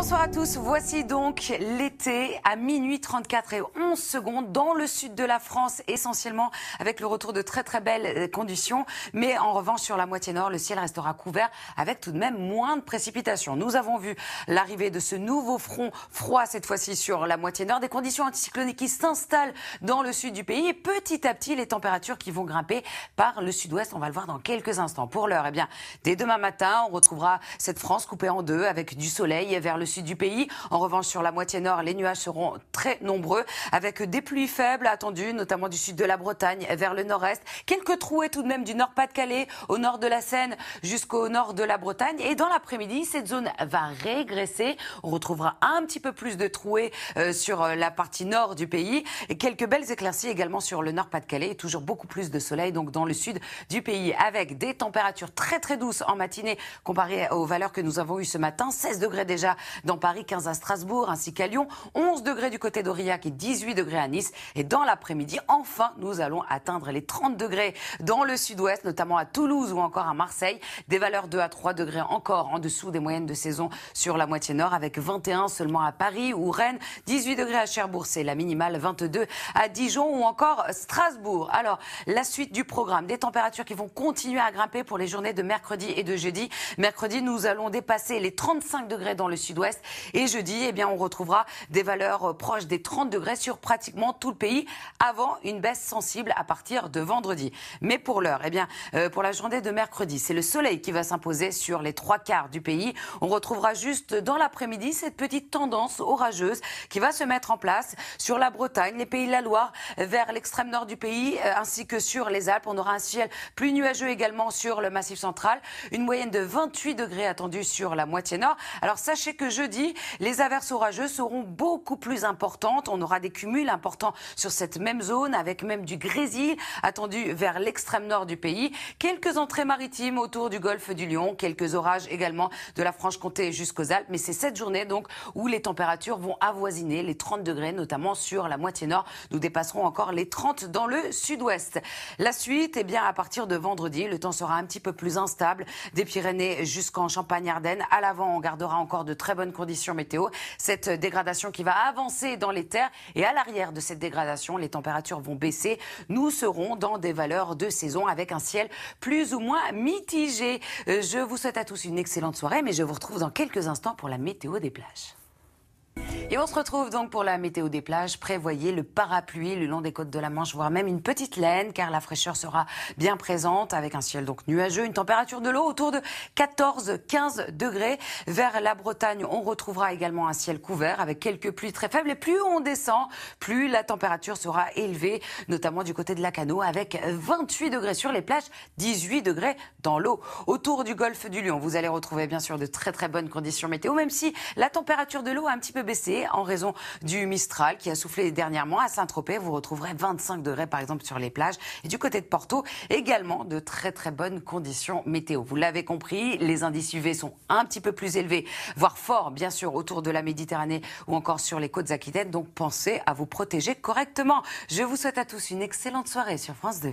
Bonsoir à tous. Voici donc l'été à minuit 34 et 11 secondes dans le sud de la France, essentiellement avec le retour de très très belles euh, conditions. Mais en revanche, sur la moitié nord, le ciel restera couvert avec tout de même moins de précipitations. Nous avons vu l'arrivée de ce nouveau front froid cette fois-ci sur la moitié nord, des conditions anticycloniques qui s'installent dans le sud du pays et petit à petit les températures qui vont grimper par le sud-ouest. On va le voir dans quelques instants. Pour l'heure, eh bien, dès demain matin, on retrouvera cette France coupée en deux avec du soleil vers le sud du pays. En revanche, sur la moitié nord, les nuages seront très nombreux, avec des pluies faibles attendues, notamment du sud de la Bretagne vers le nord-est. Quelques trouées tout de même du nord-Pas-de-Calais, au nord de la Seine jusqu'au nord de la Bretagne. Et dans l'après-midi, cette zone va régresser. On retrouvera un petit peu plus de trouées euh, sur euh, la partie nord du pays. Et quelques belles éclaircies également sur le nord-Pas-de-Calais. Toujours beaucoup plus de soleil donc dans le sud du pays, avec des températures très très douces en matinée comparées aux valeurs que nous avons eues ce matin. 16 degrés déjà dans Paris, 15 à Strasbourg ainsi qu'à Lyon, 11 degrés du côté d'Aurillac et 18 degrés à Nice. Et dans l'après-midi, enfin, nous allons atteindre les 30 degrés dans le sud-ouest, notamment à Toulouse ou encore à Marseille. Des valeurs 2 à 3 degrés encore en dessous des moyennes de saison sur la moitié nord, avec 21 seulement à Paris ou Rennes, 18 degrés à Cherbourg, c'est la minimale, 22 à Dijon ou encore Strasbourg. Alors, la suite du programme, des températures qui vont continuer à grimper pour les journées de mercredi et de jeudi. Mercredi, nous allons dépasser les 35 degrés dans le et jeudi, eh bien, on retrouvera des valeurs euh, proches des 30 degrés sur pratiquement tout le pays avant une baisse sensible à partir de vendredi. Mais pour l'heure, eh bien, euh, pour la journée de mercredi, c'est le soleil qui va s'imposer sur les trois quarts du pays. On retrouvera juste dans l'après-midi cette petite tendance orageuse qui va se mettre en place sur la Bretagne, les pays de la Loire, vers l'extrême nord du pays, euh, ainsi que sur les Alpes. On aura un ciel plus nuageux également sur le massif central. Une moyenne de 28 degrés attendue sur la moitié nord. Alors sachez que jeudi, les averses orageuses seront beaucoup plus importantes. On aura des cumuls importants sur cette même zone, avec même du grésil attendu vers l'extrême nord du pays. Quelques entrées maritimes autour du golfe du Lion, quelques orages également de la Franche-Comté jusqu'aux Alpes. Mais c'est cette journée donc où les températures vont avoisiner les 30 degrés, notamment sur la moitié nord. Nous dépasserons encore les 30 dans le sud-ouest. La suite, eh bien, à partir de vendredi, le temps sera un petit peu plus instable. Des Pyrénées jusqu'en Champagne-Ardenne. À l'avant, on gardera encore de très bonnes conditions météo. Cette dégradation qui va avancer dans les terres et à l'arrière de cette dégradation, les températures vont baisser. Nous serons dans des valeurs de saison avec un ciel plus ou moins mitigé. Euh, Je vous souhaite à tous une excellente soirée, mais je vous retrouve dans quelques instants pour la météo des plages. Et on se retrouve donc pour la météo des plages. Prévoyez le parapluie le long des côtes de la Manche, voire même une petite laine, car la fraîcheur sera bien présente avec un ciel donc nuageux, une température de l'eau autour de 14-15 degrés. Vers la Bretagne, on retrouvera également un ciel couvert avec quelques pluies très faibles. Et plus on descend, plus la température sera élevée, notamment du côté de la Cano, avec 28 degrés sur les plages, 18 degrés dans l'eau. Autour du golfe du Lion, vous allez retrouver bien sûr de très très bonnes conditions météo, même si la température de l'eau a un petit peu baissé en raison du Mistral qui a soufflé dernièrement à Saint-Tropez. Vous retrouverez 25 degrés par exemple sur les plages. Et du côté de Porto, également de très très bonnes conditions météo. Vous l'avez compris, les indices UV sont un petit peu plus élevés, voire forts bien sûr autour de la Méditerranée ou encore sur les côtes aquitaines. Donc pensez à vous protéger correctement. Je vous souhaite à tous une excellente soirée sur France 2.